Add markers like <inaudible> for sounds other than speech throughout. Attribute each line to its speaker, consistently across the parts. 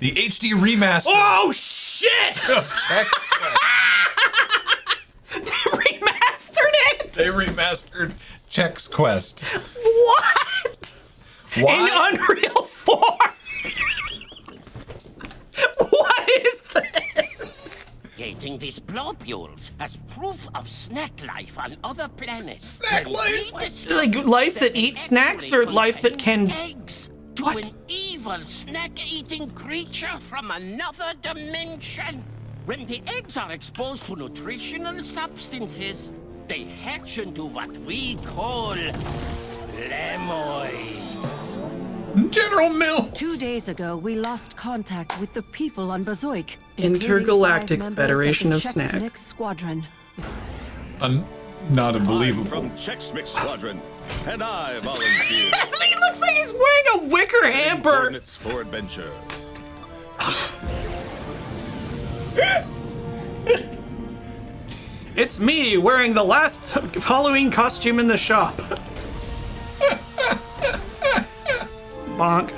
Speaker 1: The HD remaster.
Speaker 2: Oh shit! <laughs>
Speaker 1: of Chex <laughs>
Speaker 2: they remastered it.
Speaker 1: They remastered Chex Quest.
Speaker 2: What?
Speaker 1: Why?
Speaker 2: In Unreal 4. what is this?
Speaker 3: Creating these globules as proof of snack life on other planets.
Speaker 1: Snack life?
Speaker 2: Like life that
Speaker 3: they
Speaker 2: eats snacks or life that can-
Speaker 3: eggs to
Speaker 2: What?
Speaker 3: an evil snack-eating creature from another dimension. When the eggs are exposed to nutritional substances, they hatch into what we call Flemoids.
Speaker 1: General Mills.
Speaker 4: Two days ago, we lost contact with the people on Bazoik.
Speaker 2: Intergalactic
Speaker 4: five members
Speaker 2: Federation
Speaker 4: the
Speaker 2: of
Speaker 4: Chex
Speaker 2: Snacks.
Speaker 4: Mix Squadron.
Speaker 1: Un- not
Speaker 5: I'm
Speaker 1: unbelievable.
Speaker 5: from Chex Mix Squadron, and I volunteer. <laughs>
Speaker 2: hamper.
Speaker 5: Coordinates for adventure.
Speaker 2: It's me wearing the last Halloween costume in the shop. Bonk.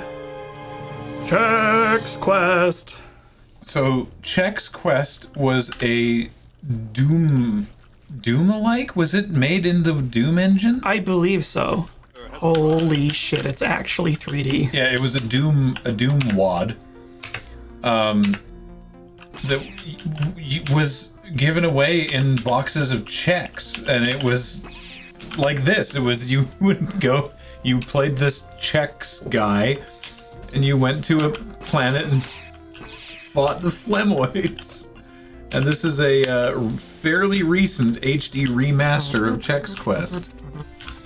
Speaker 2: Chex Quest.
Speaker 1: So Chex Quest was a Doom Doom-alike? Was it made in the Doom engine?
Speaker 2: I believe so. Holy shit, it's actually 3D.
Speaker 1: Yeah, it was a Doom a Doom wad. Um, that was given away in boxes of Chex, and it was like this. It was you <laughs> would go, you played this Chex guy, and you went to a planet and fought the Flemoids. And this is a uh, fairly recent HD remaster of Chex Quest.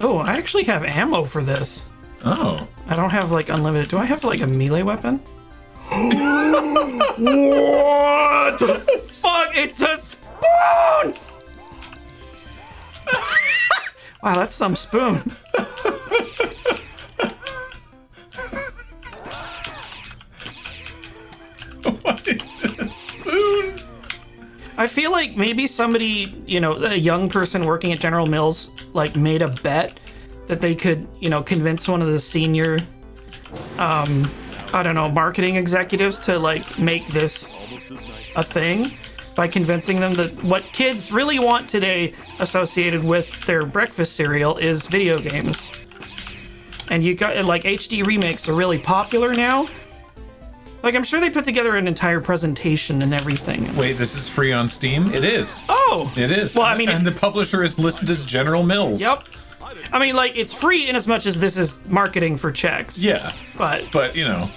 Speaker 2: Oh, I actually have ammo for this.
Speaker 1: Oh.
Speaker 2: I don't have like unlimited. Do I have like a melee weapon? <gasps> what the fuck? It's a spoon! wow, that's some spoon. <laughs> I feel like maybe somebody, you know, a young person working at General Mills, like made a bet that they could, you know, convince one of the senior, um, I don't know, marketing executives to like make this a thing by convincing them that what kids really want today associated with their breakfast cereal is video games. And you got like HD remakes are really popular now. Like I'm sure they put together an entire presentation and everything.
Speaker 1: Wait, this is free on Steam? It is.
Speaker 2: Oh,
Speaker 1: It is.
Speaker 2: Well, I mean,
Speaker 1: and the publisher is listed as General Mills.
Speaker 2: Yep. I mean, like it's free in as much as this is marketing for Chex.
Speaker 1: Yeah,
Speaker 2: But
Speaker 1: but you know,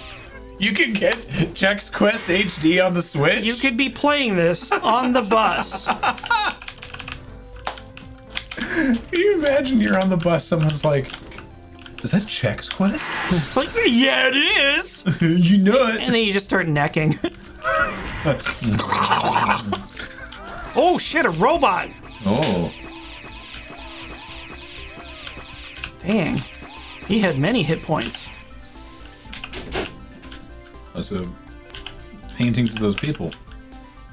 Speaker 1: you can get Chex Quest HD on the Switch.
Speaker 2: you could be playing this on the bus. <laughs>
Speaker 1: Can you imagine you're on the bus? Someone's like, "Is that Chex Quest?" <laughs>
Speaker 2: It's like, yeah, it is. <laughs>
Speaker 1: you know it.
Speaker 2: And then you just start necking. <laughs> oh shit, a robot.
Speaker 1: Oh,
Speaker 2: Dang. He had many hit points.
Speaker 1: that's a painting to those people.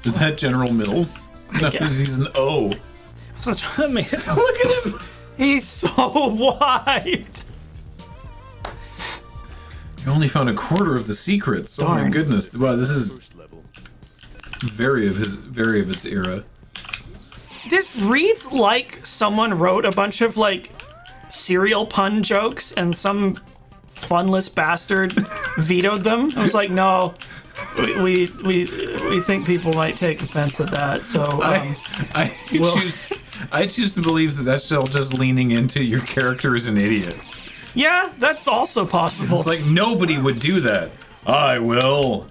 Speaker 1: Is that General Mills? No, he's an O.
Speaker 2: Such I mean, look at him. He's so wide.
Speaker 1: You only found a quarter of the secrets. Oh my goodness! Wow, this is very of his, very of its era.
Speaker 2: This reads like someone wrote a bunch of like serial pun jokes and some funless bastard <laughs> vetoed them. I was like, no, we we we, we think people might take offense at that. So um,
Speaker 1: I, I
Speaker 2: well-
Speaker 1: choose, I choose to believe that that's still just leaning into your character is an idiot.
Speaker 2: Yeah, that's also possible.
Speaker 1: It's like nobody would do that. I will.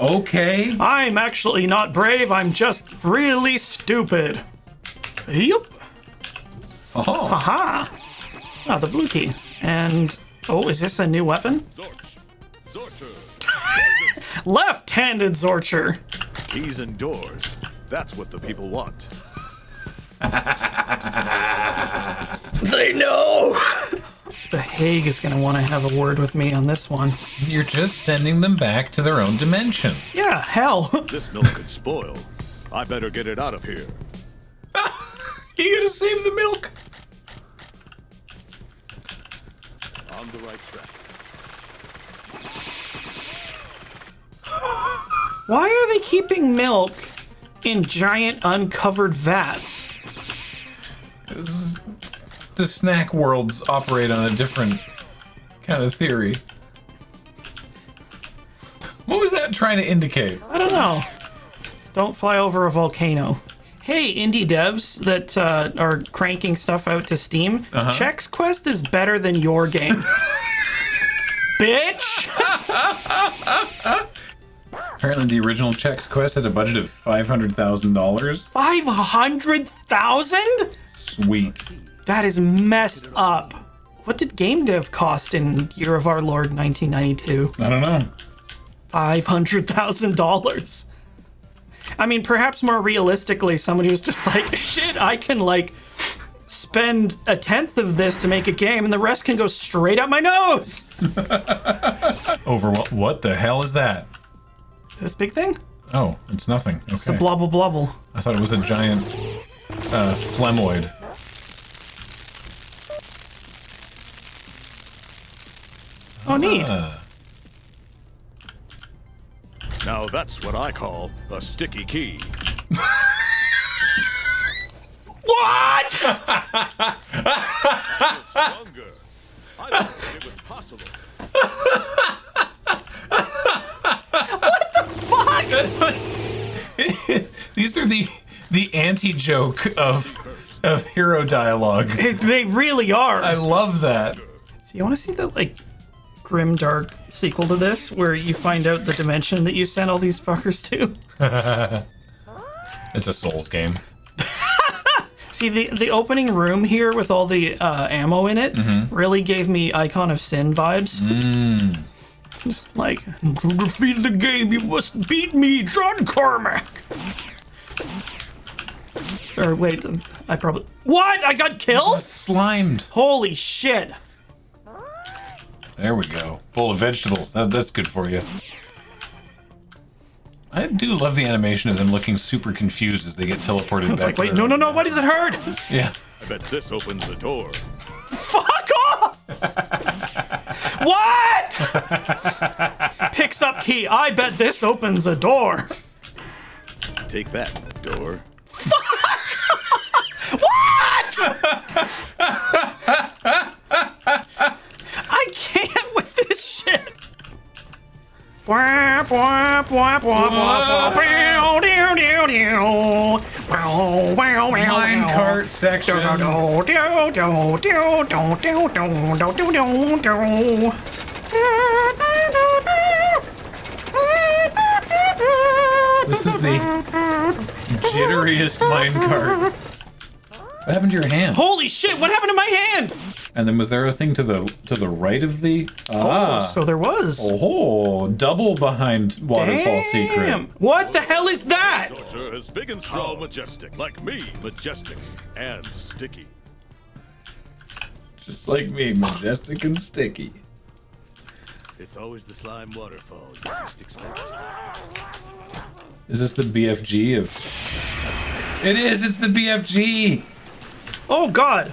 Speaker 1: Okay.
Speaker 2: I'm actually not brave. I'm just really stupid. Yep.
Speaker 1: Oh,
Speaker 2: Aha. Ah, the blue key. And oh, is this a new weapon?
Speaker 5: Zorch. <laughs>
Speaker 2: Left-handed Zorcher.
Speaker 5: Keys and doors. That's what the people want. <laughs>
Speaker 2: They know. The Hague is gonna want to have a word with me on this one.
Speaker 1: you're just sending them back to their own dimension.
Speaker 2: Yeah, hell. <laughs>
Speaker 5: This milk could spoil. I better get it out of here. <laughs>
Speaker 1: You gotta save the milk.
Speaker 5: On the right track. <gasps>
Speaker 2: Why are they keeping milk in giant uncovered vats?
Speaker 1: The snack worlds operate on a different kind of theory. What was that trying to indicate?
Speaker 2: I don't know. Don't fly over a volcano. Hey, indie devs that uh, are cranking stuff out to Steam, Chex Quest is better than your game. <laughs> Bitch!
Speaker 1: Apparently, the original Chex Quest had a budget of five hundred thousand dollars.
Speaker 2: 500,000?
Speaker 1: Sweet.
Speaker 2: That is messed up. What did game dev cost in Year of Our Lord 1992?
Speaker 1: I don't know.
Speaker 2: $500,000. I mean, perhaps more realistically, somebody was just like, <laughs> shit, I can, like, spend a tenth of this to make a game, and the rest can go straight up my nose. <laughs>
Speaker 1: Over what? What the hell is that?
Speaker 2: This big thing?
Speaker 1: Oh, it's nothing. Okay.
Speaker 2: blubble blubble.
Speaker 1: I thought it was a giant uh, Flemoid.
Speaker 2: Oh, neat.
Speaker 1: Uh,
Speaker 5: Now that's what I call a sticky key. <laughs>
Speaker 2: What?
Speaker 5: Stronger. I don't think it was <laughs> possible.
Speaker 1: these are the the anti joke of of hero dialogue.
Speaker 2: they really are.
Speaker 1: I love that.
Speaker 2: So you want to see the like grim dark sequel to this, where you find out the dimension that you sent all these fuckers to? <laughs>
Speaker 1: It's a Souls game. <laughs>
Speaker 2: See the the opening room here with all the uh, ammo in it really gave me Icon of Sin vibes. Just like to defeat the game, you must beat me, John Carmack. Or wait, I probably what? I got killed?
Speaker 1: Slimed.
Speaker 2: Holy shit!
Speaker 1: There we go. Full of vegetables. That, that's good for you. I do love the animation of them looking super confused as they get teleported
Speaker 2: It's
Speaker 1: back.
Speaker 2: like wait, no, no, no! What does it hurt?
Speaker 1: Yeah.
Speaker 5: I bet this opens the door.
Speaker 2: Fuck off! <laughs> what? Picks up key. I bet this opens a door.
Speaker 5: Take that, door.
Speaker 1: Minecart section. This is the jitteriest minecart. What happened to your hand?
Speaker 2: Holy shit! What happened to my hand?
Speaker 1: And then was there a thing to the to the right of the ah?
Speaker 2: So there was.
Speaker 1: Oh, double behind waterfall secret.
Speaker 2: What the hell is that?
Speaker 5: Sure as big and strong, majestic. Like me, majestic and sticky.
Speaker 1: Just like me, majestic and sticky.
Speaker 5: It's always the slime waterfall you least expect.
Speaker 1: Is this the BFG of? It is. It's the BFG.
Speaker 2: Oh god.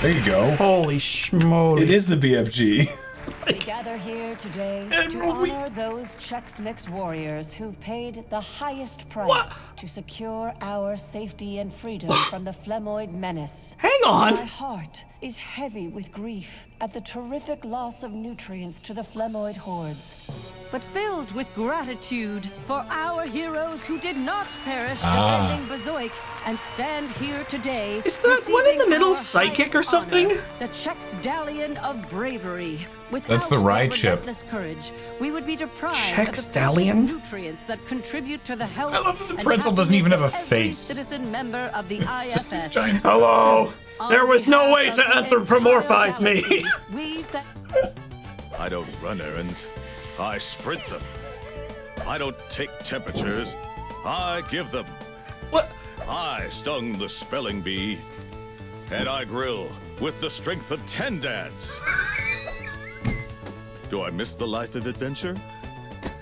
Speaker 1: There you go.
Speaker 2: Holy schmoly.
Speaker 1: It is the BFG. <laughs>
Speaker 4: We gather here today to honor those Chex Mix warriors who've paid the highest price
Speaker 2: What?
Speaker 4: to secure our safety and freedom <laughs> from the Flemoid menace.
Speaker 2: Hang on!
Speaker 4: My heart is heavy with grief at the terrific loss of nutrients to the Flemoid hordes. But filled with gratitude for our heroes who did not perish ah. defending Bazoik and stand here today.
Speaker 2: Is that one in the middle psychic or something?
Speaker 4: honor, the Chex Stallion of Bravery.
Speaker 1: That's the
Speaker 4: Without
Speaker 1: rye chip.
Speaker 4: relentless courage, we would be deprived
Speaker 2: Chex
Speaker 4: of the
Speaker 2: Stallion?
Speaker 4: nutrients that contribute to the health
Speaker 1: I love that the
Speaker 4: and
Speaker 1: pretzel doesn't even have a
Speaker 4: of every
Speaker 1: face.
Speaker 4: Citizen member of the <laughs>
Speaker 1: just a giant-
Speaker 2: Hello.
Speaker 4: On
Speaker 2: There was no way to anthropomorphize me.
Speaker 4: galaxy, <laughs> we thank
Speaker 5: I don't run errands. I sprint them. I don't take temperatures. I give them.
Speaker 2: What?
Speaker 5: I stung the spelling bee. And I grill with the strength of ten dads. Do I miss the life of adventure?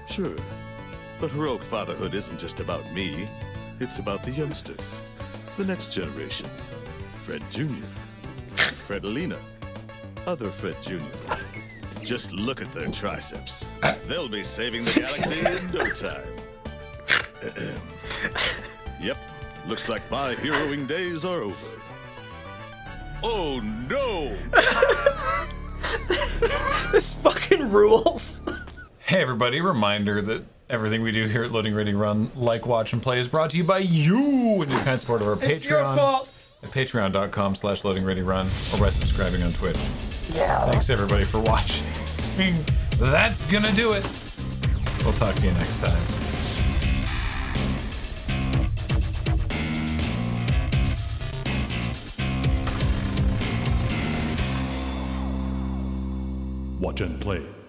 Speaker 5: Sure. But heroic fatherhood isn't just about me. It's about the youngsters. The next generation. Fred Jr. Fredalina. Other Fred Jr. Just look at their triceps. They'll be saving the galaxy in no time. <clears throat> yep, looks like my heroing days are over. Oh no! <laughs> <laughs>
Speaker 2: This fucking rules.
Speaker 1: Hey everybody, reminder that everything we do here at Loading Ready Run, like, watch, and play is brought to you by you and your kind support of our
Speaker 2: It's
Speaker 1: Patreon
Speaker 2: your fault.
Speaker 1: at patreon.com slash loading ready run or by subscribing on Twitch. Yeah. Thanks everybody for watching. <laughs> That's gonna do it. We'll talk to you next time.
Speaker 6: Watch and play.